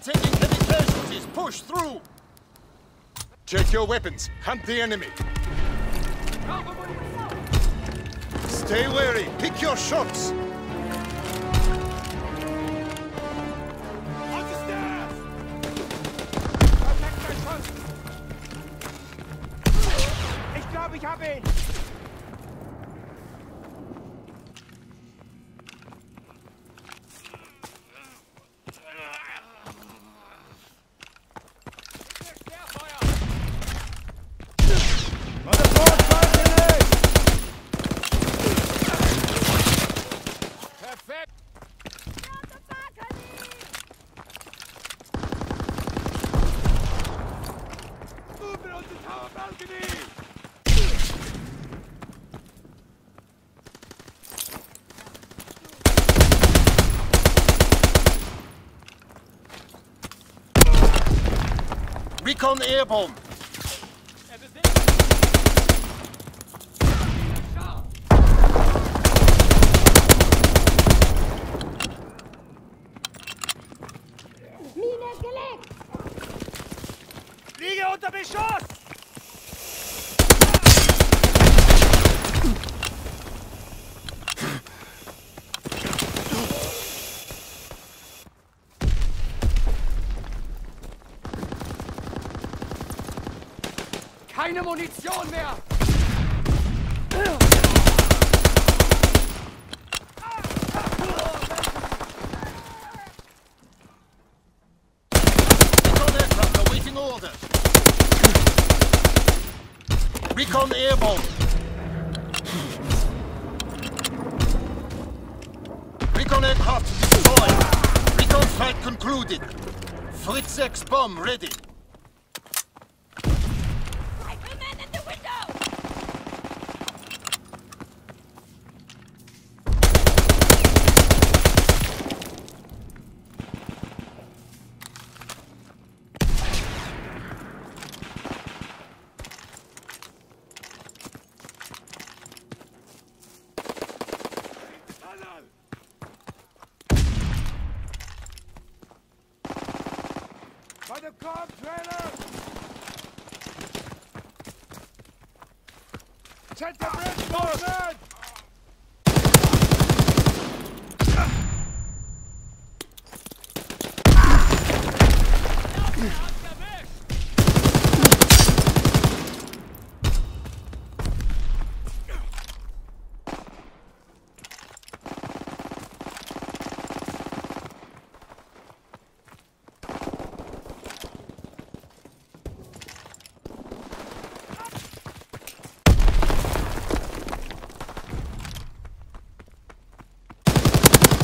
enemy taking heavy casualties. Push through. Check your weapons. Hunt the enemy. Stay wary. Pick your shots. Recon airborne. Mine gelegt! Liege unter Beschuss! Keine Munition mehr! Recon airborne. Recon aircraft destroyed. Recon flight concluded. Fritz X bomb ready. By the car trailer! Check the bridge, Norman!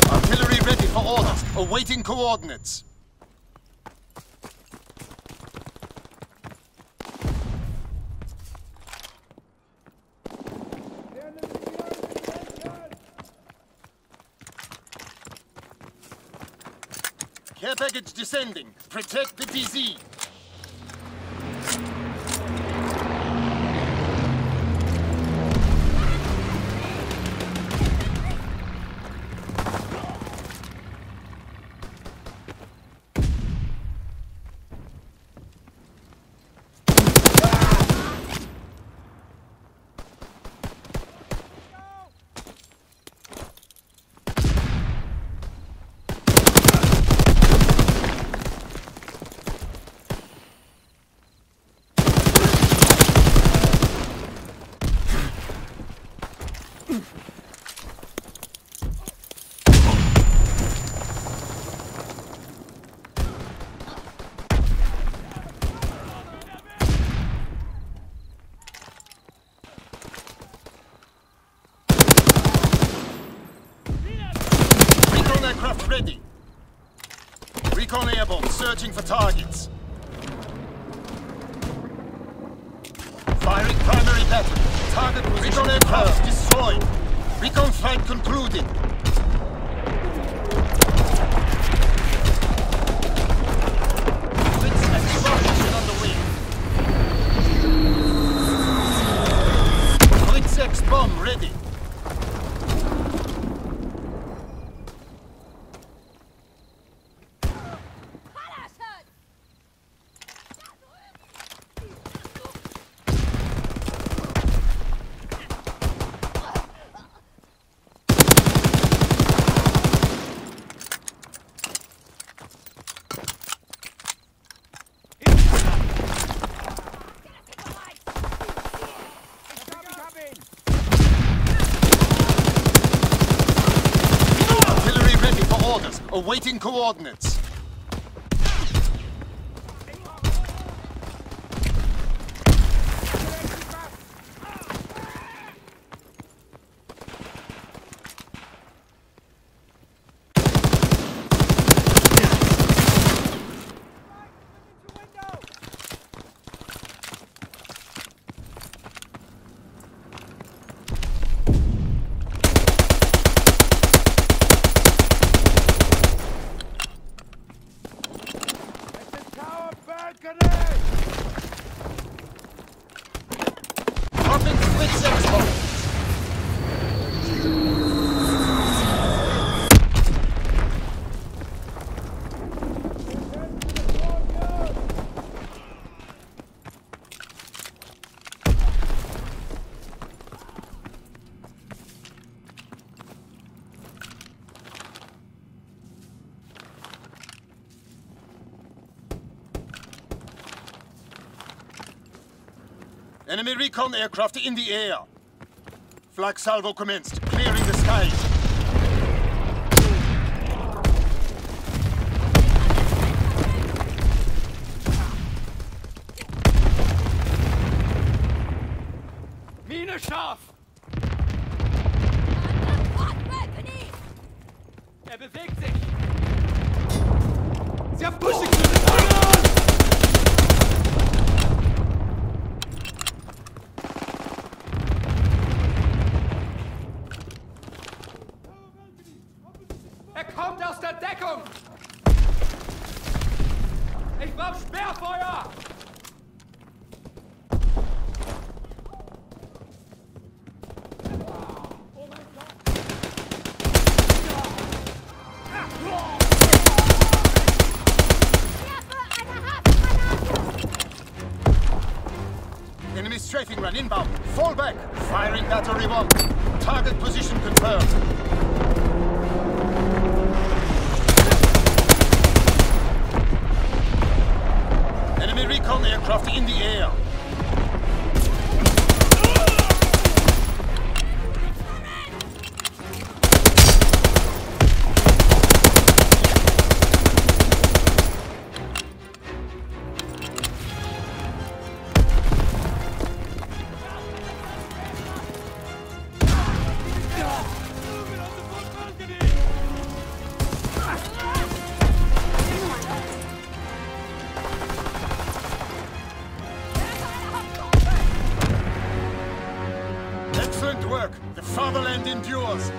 Artillery ready for orders. Awaiting coordinates. Care package descending. Protect the DZ. Recon aircraft ready. Recon airborne, searching for targets. Firing primary battery. Target Recon aircraft destroyed. Recon flight concluded. Fritz explosion underway. Fritz X bomb ready. Awaiting coordinates. Balcony! Dropping Fritz Enemy recon aircraft in the air. Flak salvo commenced, clearing the skies. Mine scharf! Er bewegt sich! Sie haben Busse inbound. Fall back. Firing battery one. Target position confirmed. Enemy recon aircraft in the air. Work. The fatherland endures.